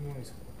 思うんですけ